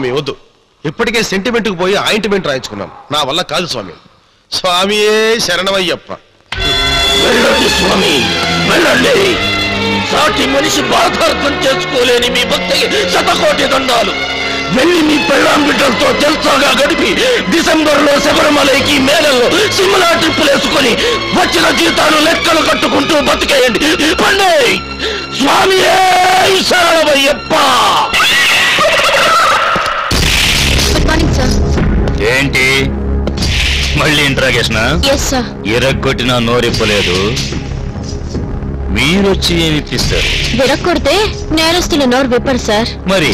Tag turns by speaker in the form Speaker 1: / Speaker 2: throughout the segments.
Speaker 1: స్వామి వద్దు. ఇప్పటికే సెంటిమెంట్కి పోయి ఆయింట్మెంట్ రాయించుకున్నాను. నా వల్ల కాదు స్వామి. స్వామియే శరణమయ్యప్ప.
Speaker 2: స్వామి సాటి మనిషి బాధార్థం చేసుకోలేని మీ భక్తికి శతకోటి దండాలు. వెళ్ళి మీ పెళ్ళాం బిడ్డలతో గడిపి డిసెంబర్లో శబరిమలైకి మేళల్లో సిమ్లా ట్రిప్పులు వేసుకొని వచ్చిన జీతాలు లెక్కలు కట్టుకుంటూ బతికేయండి. పండే. స్వామి శరణమయ్యప్ప.
Speaker 3: ఏంటి? మళ్ళీ ఇంట్రాగేషన్ ఎరగొట్టినా నోరిప్పలేదు. మీరొచ్చి ఏమి ఇప్పిస్తారు
Speaker 4: విరక్కొడితే నేరస్తులు నోరు విప్పరు సార్
Speaker 3: మరి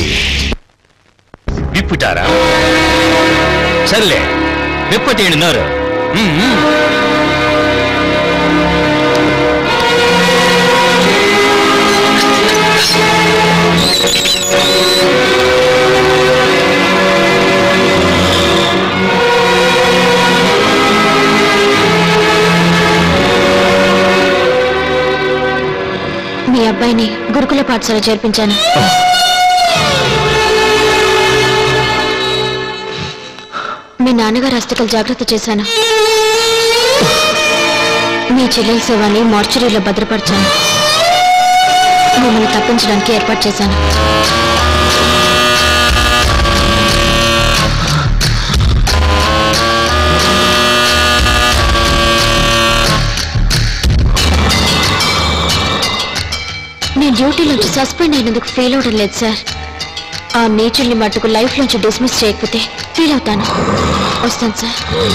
Speaker 3: విప్పుటారా సర్లే విప్పటేండి నోరు. మ్మ్.
Speaker 4: మీ అబ్బాయిని గురుకుల పాఠశాల చేర్పించాను. మీ నాన్నగారు అస్తికలు జాగ్రత్త చేశాను. మీ చెల్లెల శవాన్ని మార్చురీలో భద్రపరిచాను. మిమ్మల్ని తప్పించడానికి ఏర్పాటు చేశాను. డ్యూటీ నుంచి సస్పెండ్ అయినందుకు ఫీల్ అవడం లేదు సార్. ఆ నేచర్ని మట్టుకు లైఫ్ నుంచి డిస్మిస్ చేయకపోతే ఫీల్ అవుతాను. వస్తాను సార్.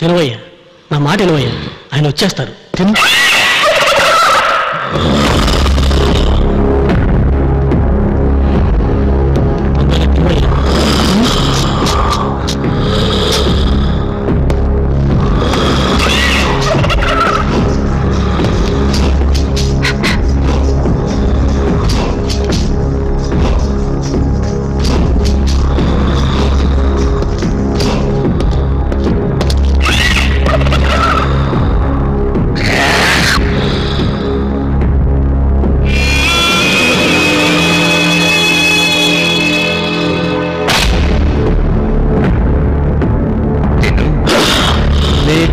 Speaker 5: తెలువయ్యా. నా మాట తెలువయ్యా. ఆయన వచ్చేస్తారు. తిను.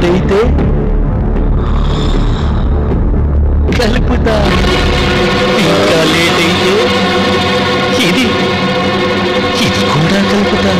Speaker 5: లేట్ కలుపుతా ఇంకా లేట్ ఇది ఇది కూడా కలుపుతా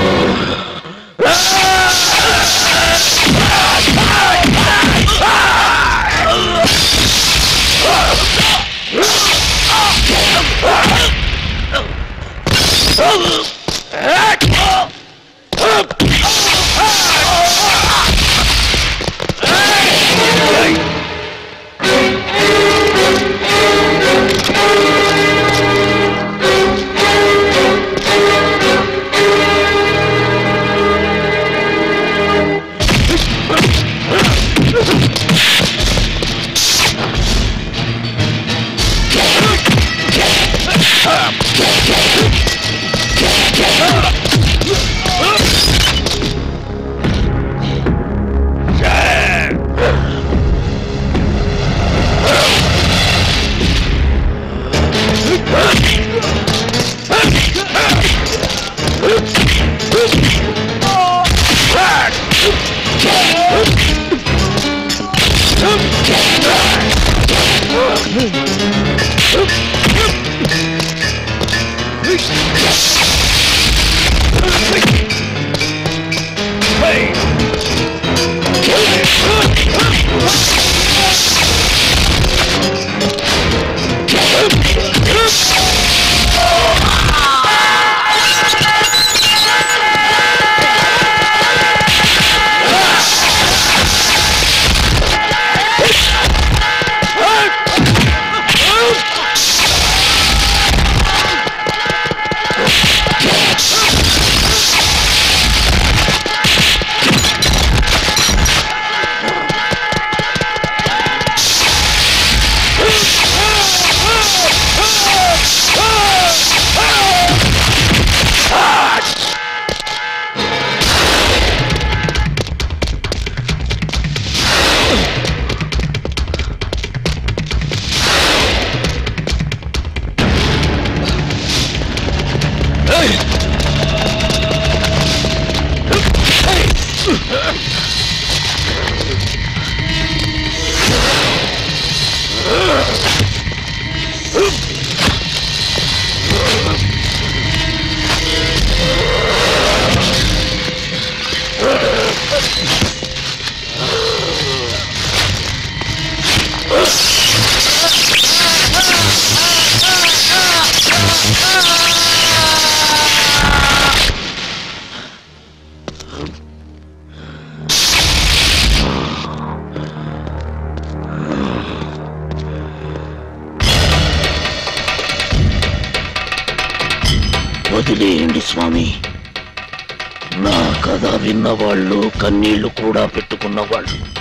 Speaker 2: కన్నీళ్ళు కూడా పెట్టుకున్నవాళ్ళు.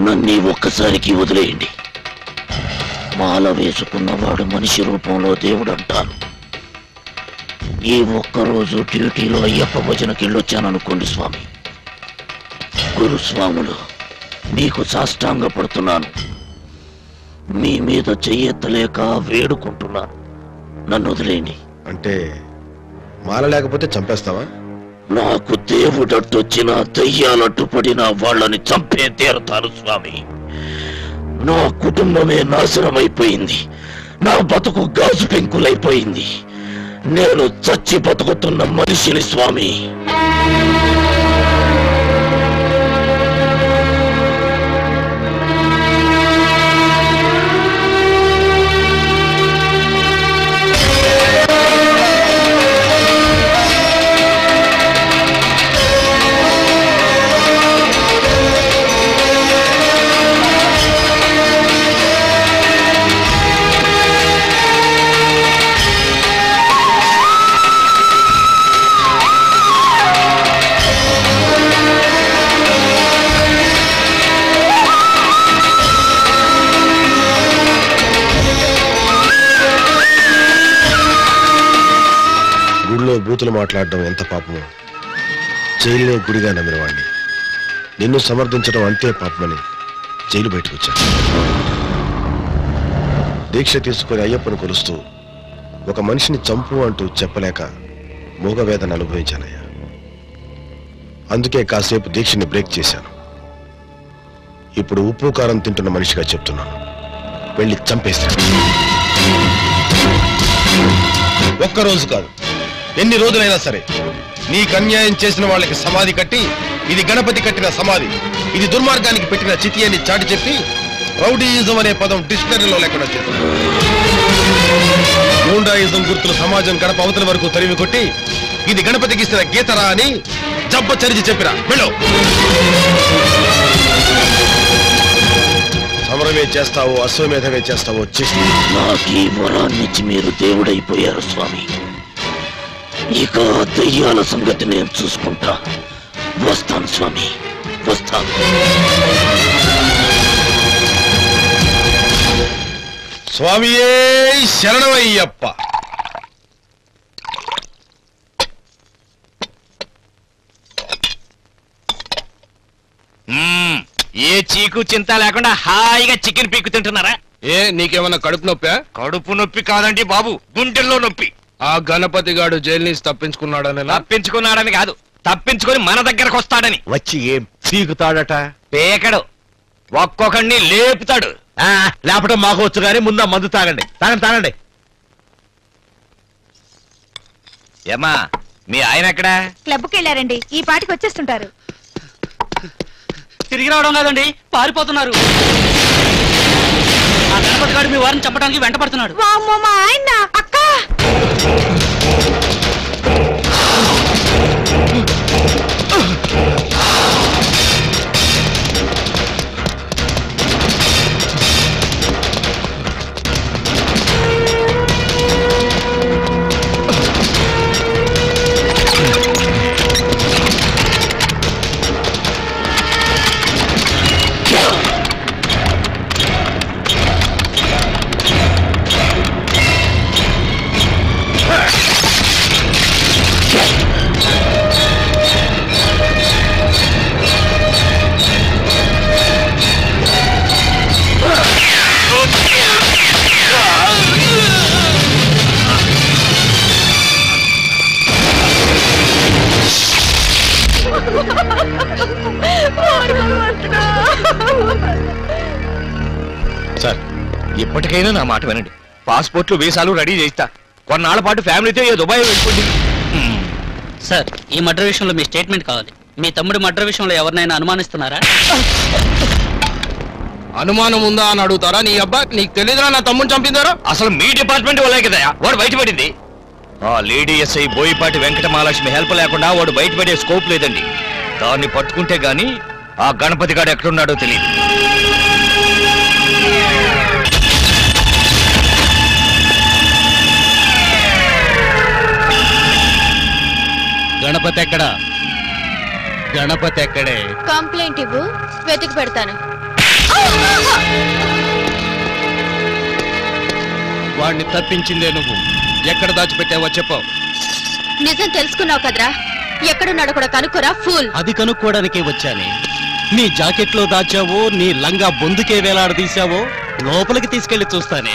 Speaker 2: నన్ను ఒక్కసారికి వదిలేయండి. మాల వేసుకున్నవాడు మనిషి రూపంలో దేవుడు అంటారు ఈ ఒక్కరోజు డ్యూటీలో అయ్యప్ప భజనకి వెళ్ళొచ్చాననుకోండి స్వామి. గురుస్వాములు మీకు సాష్టాంగ పడుతున్నాను మీ మీద చెయ్యెత్తలేక వేడుకుంటున్నాను. నన్ను వదిలేయండి.
Speaker 1: అంటే మాల లేకపోతే చంపేస్తావా?
Speaker 2: నాకు దేవుడట్టొచ్చిన దయ్యాలట్టు పడిన వాళ్ళని చంపే తీరతాను స్వామి. నా కుటుంబమే నాశనమైపోయింది. నా బతుకు గాజు పెంకులైపోయింది. నేను చచ్చి బతుకుతున్న మనిషిని స్వామి.
Speaker 1: బూతులు మాట్లాడడం ఎంత పాపమో. జైలునే గుడిగా నమ్మిన నిన్ను సమర్థించడం అంతే పాపమని జైలు బయటకు వచ్చాను. దీక్ష తీసుకొని అయ్యప్పను కొలుస్తూ ఒక మనిషిని చంపు అంటూ చెప్పలేక మూగవేదన అనుభవించానయ్యా. అందుకే కాసేపు దీక్షని బ్రేక్ చేశాను. ఇప్పుడు ఉప్పు కారం తింటున్న మనిషిగా చెప్తున్నాను. వెళ్ళి చంపేస్తాను ఒక్కరోజు కాదు. ఎన్ని రోజులైనా సరే నీకు అన్యాయం చేసిన వాళ్ళకి సమాధి కట్టి ఇది గణపతి కట్టిన సమాధి ఇది దుర్మార్గానికి పెట్టిన చితి అని చాటి చెప్పి రౌడీయిజం అనే పదం డిక్షనరీలో లేకుండా చేశాను గూండాయిజం గుర్తులు సమాజం గడప అవతల వరకు తరిమి కొట్టి ఇది గణపతికి ఇస్తున్న గీతరా అని జబ్బ చరిచి చెప్పిరా వెళ్ళు. సమరమే చేస్తావో అశ్వమేధమే చేస్తావో చేసి
Speaker 2: నాకీ వరాన్నిచ్చి మీరు దేవుడైపోయారు స్వామి. ఇక దయ్యాల సంగతి నేను చూసుకుంటా. వస్తాను స్వామి వస్తాను.
Speaker 1: స్వామియే శరణమయ్యప్ప.
Speaker 6: ఏ చీకు చింత లేకుండా హాయిగా చికెన్ పీక్కు తింటున్నారా?
Speaker 7: ఏ నీకేమన్నా కడుపు నొప్పా?
Speaker 6: కడుపు నొప్పి కాదండి బాబు గుండెల్లో నొప్పి.
Speaker 7: ఆ గణపతి గాడు జైలు నుంచి తప్పించుకున్నాడని
Speaker 6: తప్పించుకున్నాడని కాదు. తప్పించుకొని మన దగ్గరకు వస్తాడని.
Speaker 1: వచ్చి ఏం పీకుతాడట
Speaker 6: పేకడు. ఒక్కొక్కడిని లేపుతాడు.
Speaker 1: లేపటం మాకు వచ్చు కానీ ముందు మందు తాగండి. తాగండి తాగండి.
Speaker 6: ఏమా మీ ఆయన ఎక్కడా?
Speaker 8: క్లబ్కి వెళ్ళారండి. ఈ పాటికి వచ్చేస్తుంటారు.
Speaker 9: తిరిగి రావడం కాదండి పారిపోతున్నారు. ఆ గణపతి గారు మీ వారిని చంపడానికి వెంట పడుతున్నాడు
Speaker 8: వామ్మో మా ఆయన!
Speaker 1: あ
Speaker 6: ఇప్పటికైనా నా మాట వినండి. పాస్పోర్ట్లు వీసాలు రెడీ చేస్తా కొన్నాళ్ళ పాటు ఫ్యామిలీతో ఏ దుబాయ్ వెళ్ళిపోండి.
Speaker 9: సార్ ఈ మర్డర్ విషయంలో మీ స్టేట్మెంట్ కావాలి. మీ తమ్ముడి మర్డర్ విషయంలో ఎవరినైనా అనుమానిస్తున్నారా?
Speaker 7: అనుమానం ఉందా అని అడుగుతారా? నీ అబ్బా నీకు తెలియదురా నా తమ్ముని చంపిందారా?
Speaker 6: అసలు మీ డిపార్ట్మెంట్ వల్లే కదా? వాడు బయటపడింది ఆ lady SI Boyipati Venkata Mahalakshmi help లేకుండా వాడు బయటపడే స్కోప్ లేదండి. దాన్ని పట్టుకుంటే గాని ఆ గణపతి గాడు ఎక్కడున్నాడో తెలియదు.
Speaker 10: గణపతి ఎక్కడా? గణపతి ఎక్కడే?
Speaker 11: కంప్లైంట్ ఇవ్వు వెతికి పెడతాను.
Speaker 10: వాడిని తప్పించిందే నువ్వు. ఎక్కడ దాచిపెట్టావో చెప్పావు
Speaker 11: నిజం తెలుసుకున్నావు కదరా. ఎక్కడున్నాడో కూడా కనుక్కోరా ఫూల్.
Speaker 10: అది కనుక్కోవడానికే వచ్చానే. నీ జాకెట్లో దాచావో నీ లంగా బొందుకే వేలాడదీశావో లోపలికి తీసుకెళ్ళి చూస్తానే.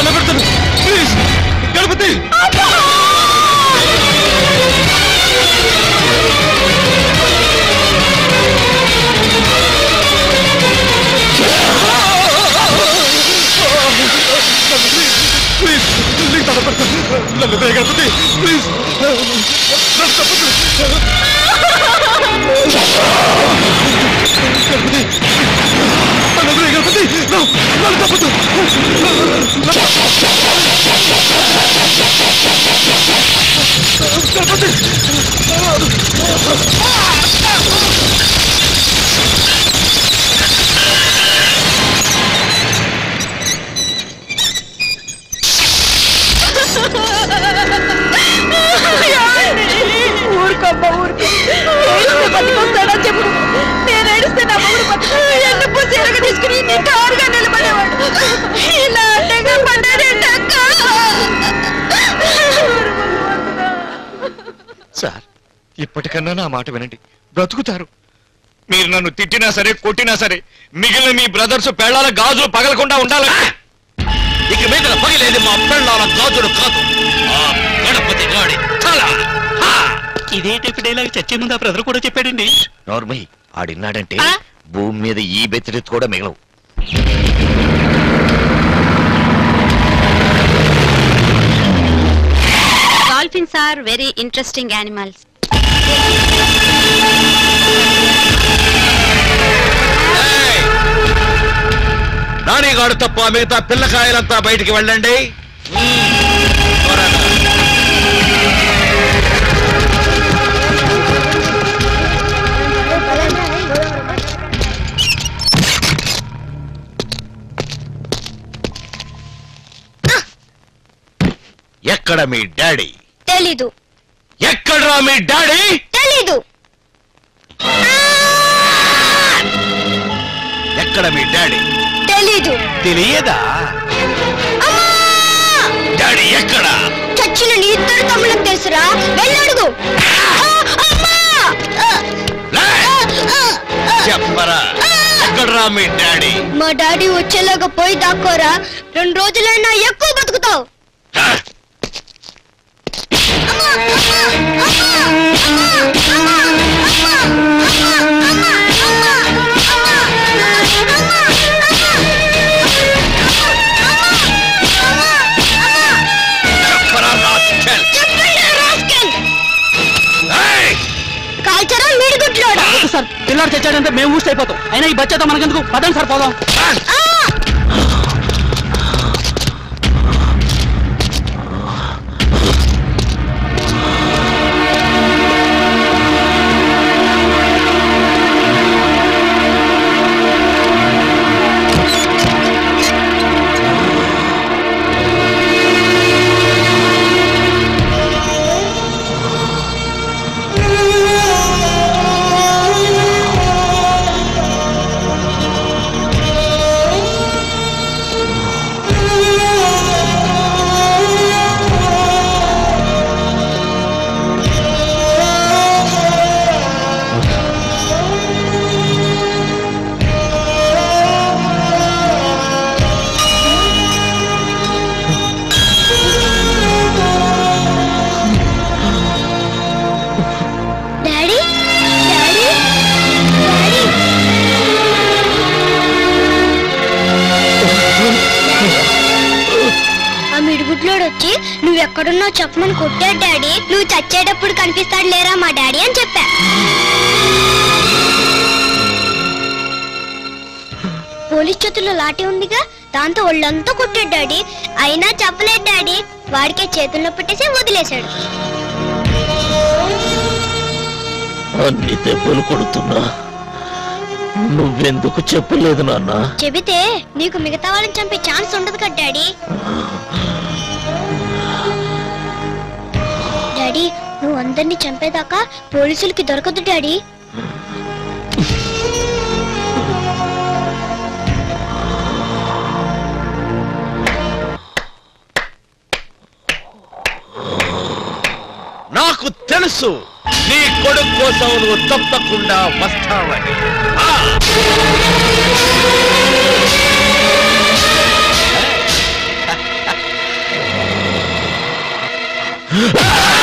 Speaker 10: వెళ్ళగొడతాను ప్లీజ్ గణపతి.
Speaker 8: ప్లీజ్ ప్లీజ్ తడపడతాను నన్ను దయగణపతి ప్లీజ్ ఊరుకోమ్మ ఊరుకో ఏడిస్తే బతికొస్తాడా చెప్పు నేను ఏడిస్తే నా మొగుడు బతుకు ఎన్న ఎరగ తీసుకుని నీ కారుగా నిలబడేవాడు. ఇలా అండగా పడ్డాడేంటక్క
Speaker 3: సార్ ఇప్పటికన్నా నా మాట వినండి. బ్రతుకుతారు. మీరు నన్ను తిట్టినా సరే కొట్టినా సరే మిగిలిన మీ బ్రదర్స్ పెళ్ళాల గాజులు పగలకుండా ఉండాలి ఇక మీద పగిలేది మా పెళ్ళాల గాజులు కాదు. ఆ గణపతి గాడి తల.
Speaker 9: ఇదే టైప్ డైలాగ్ చచ్చే ముందు ఆ బ్రదర్ కూడా చెప్పాడండి.
Speaker 3: నోర్మై ఆడిన్నాడంటే భూమి మీద ఈ బెత్తిరెత్తు కూడా మిగలవు.
Speaker 11: Dolphins are very interesting animals
Speaker 3: నానిగాడు తప్ప మిగతా పిల్లకాయలంతా బయటికి వెళ్ళండి. ఎక్కడ మీ డాడీ?
Speaker 11: తెలీదు.
Speaker 3: ఎక్కడ్రా మీ డాడీ?
Speaker 11: తెలీదు.
Speaker 3: ఎక్కడ మీ డాడీ?
Speaker 11: తెలీదు.
Speaker 3: తెలియదా? డాడీ ఎక్కడ?
Speaker 11: చచ్చిన నీ ఇద్దరు తమ్ముళ్ళకి తెలుసురా? వెళ్ళడుగు!
Speaker 3: చెప్పరా ఎక్కడ్రా మీ డాడీ?
Speaker 11: మా డాడీ వచ్చేలాగా పోయి దాక్కోరా. రెండు రోజులైనా ఎక్కువ బతుకుతావు.
Speaker 9: పిల్లాడు తెచ్చాడంటే మేము ఊస్ట్ అయిపోతాం. అయినా ఈ బచ్చాతో మనకెందుకు? పదండి సార్ పోదాం.
Speaker 11: చెప్పమని కొట్టాడు డాడీ. నువ్వు చచ్చేటప్పుడు కనిపిస్తాడు లేరా మా డాడీ అని చెప్పా. పోలీస్ చేతుల్లో లాఠీ ఉందిగా దాంతో ఒళ్ళంతా కొట్టాడు డాడీ. అయినా చెప్పలేదు డాడీ. వాడికే చేతుల్లో పెట్టేసి వదిలేశాడు.
Speaker 2: అన్ని దెబ్బలు కొడుతున్నా. నువ్వెందుకు చెప్పలేదు నాన్న?
Speaker 11: చెబితే నీకు మిగతా వాళ్ళని చంపే ఛాన్స్ ఉండదు కదా డాడీ. డాడీ. నువ్వు అందరినీ చంపేదాకా పోలీసులకి దొరకదు డాడీ.
Speaker 2: నాకు తెలుసు నీ కొడుకు కోసం నువ్వు తప్పకుండా వస్తావని. ఆ!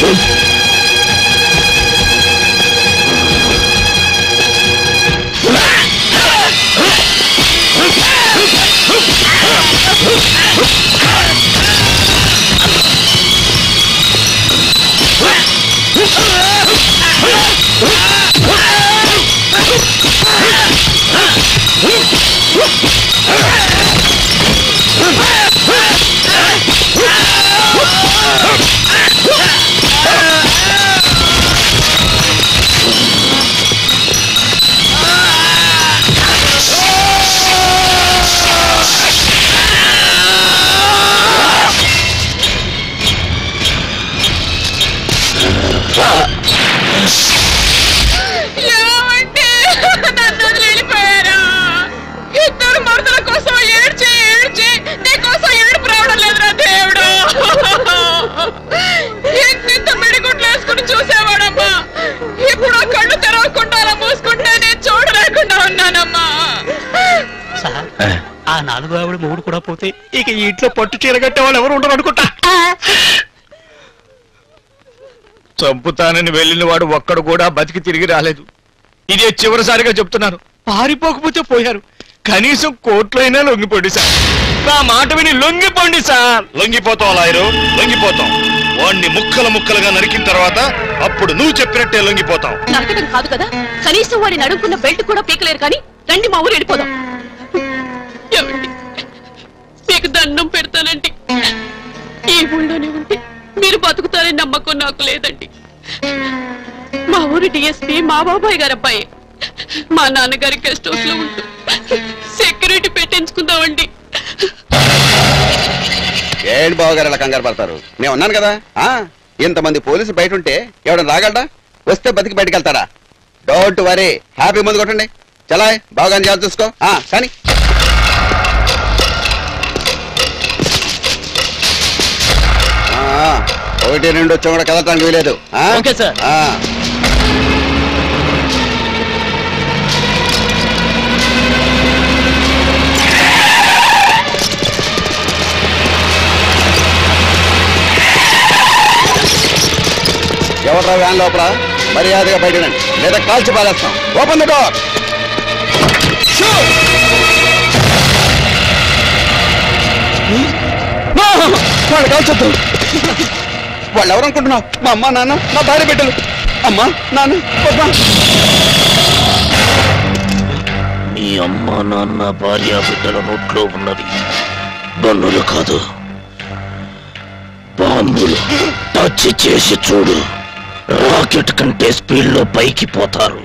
Speaker 7: Shit! నాలుగు ఆవిడ మూడు కూడా పోతే ఇక ఈ ఇంట్లో పట్టు చీర కట్టే వాళ్ళు ఎవరు ఉండరు అనుకుంటా.
Speaker 6: చంపుతానని వెళ్ళిన వాడు ఒక్కడు కూడా బతికి తిరిగి రాలేదు. ఇదే చివరిసారిగా చెప్తున్నాను. పారిపోకపోతే పోయారు. కనీసం కోర్టులో అయినా లొంగిపోండి సార్. నా మాట విని లొంగిపోండి సార్.
Speaker 1: లొంగిపోతాం లాయరు లొంగిపోతాం వాణ్ణి ముక్కలు ముక్కలుగా నరికిన తర్వాత అప్పుడు నువ్వు చెప్పినట్టే లొంగిపోతాం
Speaker 8: నరకటం కాదు కదా? కనీసం వాడి నడుముకున్న బెల్ట్ కూడా పీకలేరు కానీ రండి మా ఊరు వెళ్ళిపోదాం. ఏమండి? మీకు దండం పెడతానండి. ఈ ఊళ్ళోనే ఉంటే మీరు బతుకుతారని నమ్మకం నాకు లేదండి. మా ఊరు డిఎస్పీ మా బాబాయ్ గారు అబ్బాయి. మా నాన్నగారి గెస్ట్ హౌస్లో ఉంటూ సెక్యూరిటీ పెట్టించుకుందామండి.
Speaker 12: ఏంటి బావగారు ఇలా కంగారు పడతారు. నేను ఉన్నాను కదా ఆ? ఇంతమంది పోలీసులు బయట ఉంటే ఎవడన్నా రాగలడా? వస్తే బతికి బయటకెళ్తారా వెళ్తారా? డోంట్ వరీ హ్యాపీ ముందు కొట్టండి. చలాయ్ బాగా జాగ్రత్త చూసుకో. ఆ కానీ ఒకటి రెండు వచ్చా కూడా కదలటానికి వీలేదు?
Speaker 9: Okay, sir.
Speaker 12: వ్యాన్ లోపల? మర్యాదగా బయటనండి లేదా కాల్చి పాలేస్తాం ఓపెన్ ద డోర్ వాడు కాల్చొద్దు వాళ్ళు ఎవరు అనుకుంటున్నావు? మా అమ్మ నాన్న మా భార్య బిడ్డలు. అమ్మ నాన్న పప్ప.
Speaker 2: మీ అమ్మ నాన్న భార్య బిడ్డల నోట్లో ఉన్నది బన్నులు కాదు. బాంబులు టచ్ చేసి చూడు. రాకెట్ కంటే స్పీడ్లో పైకి పోతారు.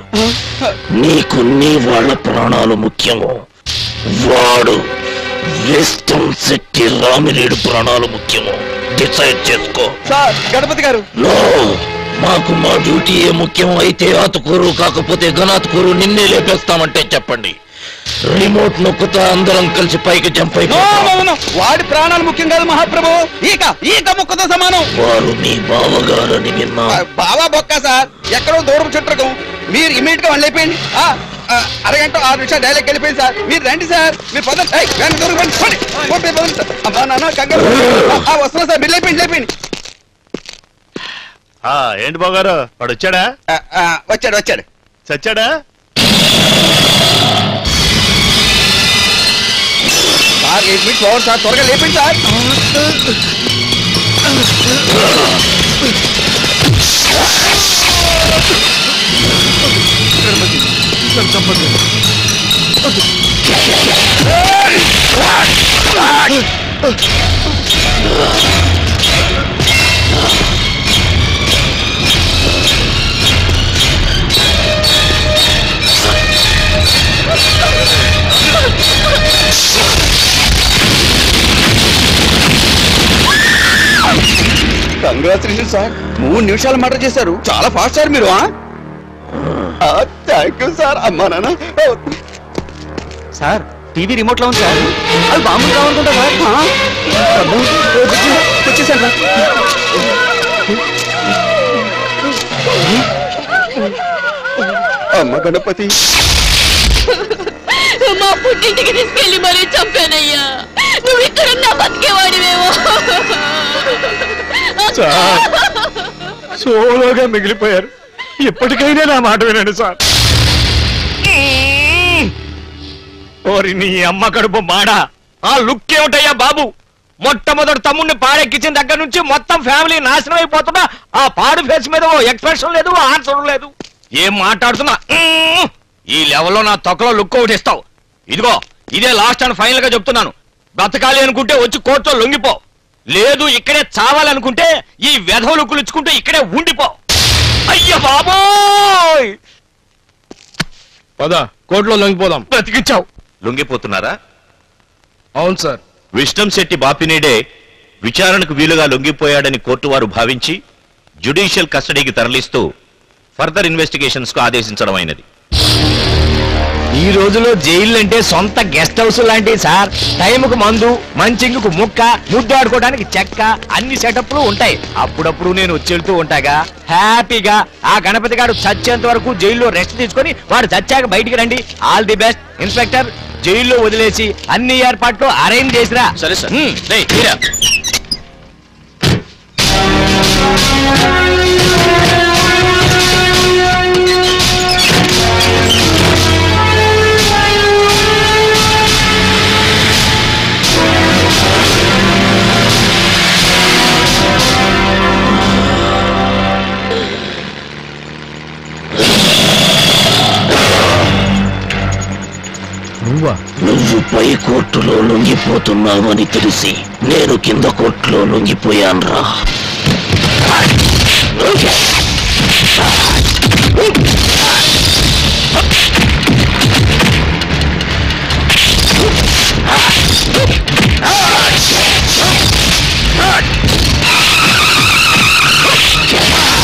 Speaker 2: నీకు నీ వాళ్ళ ప్రాణాలు ముఖ్యము. వాడు వెస్టర్న్ శెట్టి రామినేడు ప్రాణాలు ముఖ్యము? డిసైడ్ చేసుకో.
Speaker 12: సార్ గణపతి గారు.
Speaker 2: నో! మాకు మా డ్యూటీ ఏ ముఖ్యం అయితే ఆతుకూరు కాకపోతే గణాతుకూరు నిన్నే లేపేస్తామంటే చెప్పండి. రిమోట్ నొక్కుతా అందరం కలిసి పైకి జంప్.
Speaker 12: వాడి ప్రాణాలు ముఖ్యం కాదు మహాప్రభు. ఈక ఈక ముక్కతో సమానం.
Speaker 2: వారు మీ బావగారని విన్నా.
Speaker 12: బావా బొక్క సార్. ఎక్కడో దూరం చుట్టరకం మీరు ఇమీడియట్గా ఆ, అరగంట ఆరు నిమిషాలు డైలాగ్ వెళ్ళిపోయింది సార్. మీరు రండి సార్. మీరు పదండి ఏయ్, వ్యాన్ దూరం పండి, పోండి. పోండి, పోండి. సార్. అమ్మా నాన్న కంగారు వస్తున్నా సార్. మీరు లేపండి లేపండి
Speaker 13: ఏంటి బాగారు వాడు వచ్చాడా?
Speaker 12: వచ్చాడు వచ్చాడు.
Speaker 13: చచ్చాడా?
Speaker 12: Sir eight minutes over sir. త్వరగా లేపండి సార్. కంగ్రాచులేషన్ సార్ మూడు నిమిషాలు మర్డర్ చేశారు. చాలా ఫాస్ట్ సార్ మీరు థ్యాంక్ యూ సార్ అమ్మా నాన్న.
Speaker 6: సార్ టీవీ రిమోట్లో ఉంది సార్. అది బాంబు కావాలనుకుంటా సార్
Speaker 12: వచ్చేసాను రా అమ్మ గణపతి.
Speaker 8: మా పుట్టింటికి తీసుకెళ్ళి మరీ చంపానయ్యా. నువ్వు ఇక్కడ నా బతికేవాడివేమో.
Speaker 6: సార్ సోలోగా మిగిలిపోయారు. ఇప్పటికైనా నా మాట వినండి సార్. ఓరి నీ అమ్మ కడుపు మాడా. ఆ లుక్ ఏమిటయ్యా బాబు? మొట్టమొదటి తమ్ముడిని పాడెక్కించిన దగ్గర నుంచి మొత్తం ఫ్యామిలీ నాశనం అయిపోతున్నా. ఆ పాడు ఫేస్ మీద ఓ ఎక్స్ప్రెషన్ లేదు ఆన్సర్ లేదు. ఏం మాట్లాడుతున్నా? ఈ లెవెల్లో నా తొక్కలో లుక్ ఒకటి ఇస్తావు. ఇదిగో ఇదే లాస్ట్ అండ్ ఫైనల్గా చెప్తున్నాను. బ్రతకాలి అనుకుంటే వచ్చి కోర్టులో లొంగిపో. లేదు ఇక్కడే చావాలనుకుంటే ఈ వెధవ లుక్కులు ఇచ్చుకుంటూ ఇక్కడే ఉండిపో. అయ్య బాబోయ్!
Speaker 1: పద కోర్టులో లొంగిపోదాం.
Speaker 6: బ్రతికించావు
Speaker 13: లొంగిపోతున్నారా?
Speaker 1: అవును సార్.
Speaker 13: విష్ణం శెట్టి బాపినేడే విచారణకు వీలుగా లొంగిపోయాడని కోర్టు వారు భావించి జ్యుడిషియల్ కస్టడీకి తరలిస్తూ ఫర్దర్ ఇన్వెస్టిగేషన్స్కు ఆదేశించడం అయినది
Speaker 6: ఈ రోజులో జైలు అంటే సొంత గెస్ట్ హౌస్ లాంటివి సార్. టైంకు మందు మంచింగుకు ముక్క ముద్దాడుకోవడానికి చెక్క అన్ని సెటప్లు ఉంటాయి. అప్పుడప్పుడు నేను వచ్చి వెళ్తూ ఉంటాగా. హ్యాపీగా ఆ గణపతి గారు చచ్చేంత వరకు జైల్లో రెస్ట్ తీసుకొని వాడు చచ్చాక బయటికి రండి. All the best. ఇన్స్పెక్టర్ జైల్లో వదిలేసి అన్ని ఏర్పాట్లు అరేంజ్ చేసిరా.
Speaker 2: సరే సార్.
Speaker 6: హ్మ్.
Speaker 2: రేయ్, తీరా. పై కోర్టులో లొంగిపోతున్నావని తెలిసి నేను కింద కోర్టులో లొంగిపోయాన్రా.
Speaker 13: ఆ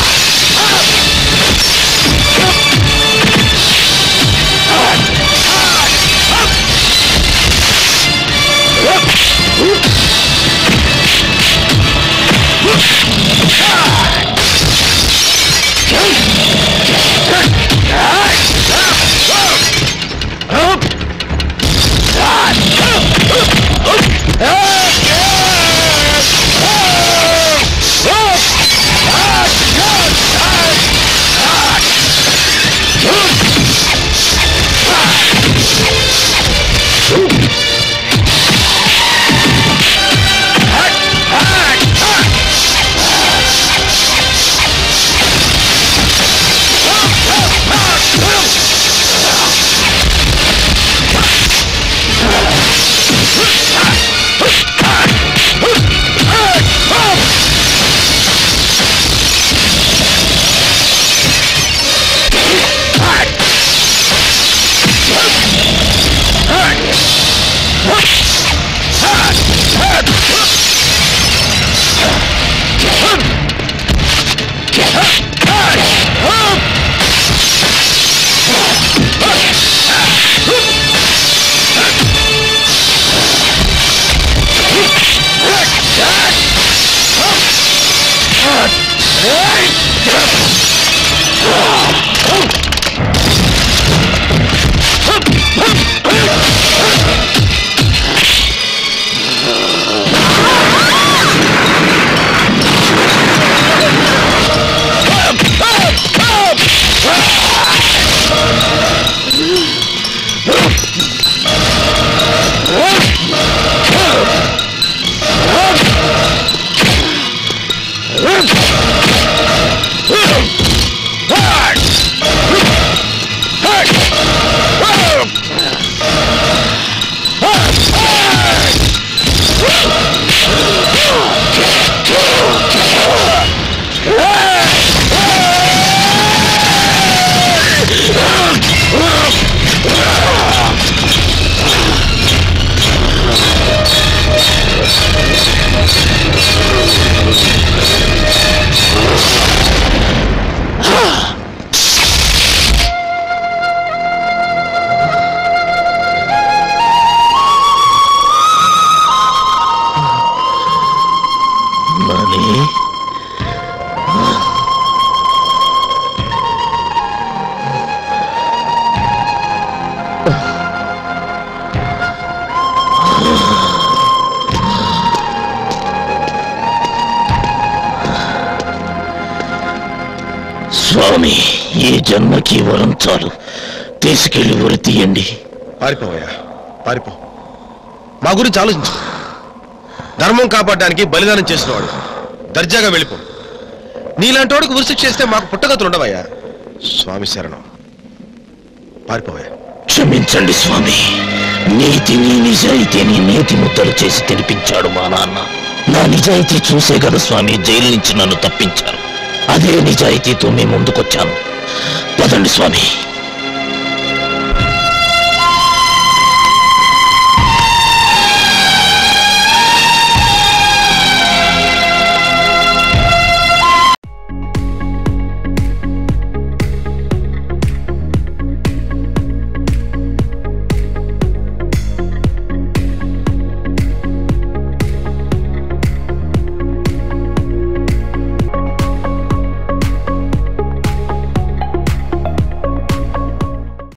Speaker 2: Ah! తీసుకెళ్ళి ఉరి తీయండి.
Speaker 1: పారిపోవయ్యా పారిపో. మా గురించి ఆలోచించు. ధర్మం కాపాడడానికి బలిదానం చేసినవాడు. దర్జాగా వెళ్ళిపో. నీలాంటి వాడికి ఉరిశిక్ష చేస్తే మాకు పుట్టగతులు ఉండవయ్యా. స్వామి శరణం. పారిపోవయ్యా.
Speaker 2: క్షమించండి స్వామి. నీతిని నిజాయితీని నీతి ముద్దలు చేసి తినిపించాడు మా నాన్న. నా నిజాయితీ చూసే కదా స్వామి జైలు నుంచి నన్ను తప్పించారు. అదే నిజాయితీతో మీ ముందుకొచ్చాను. పదండి స్వామి.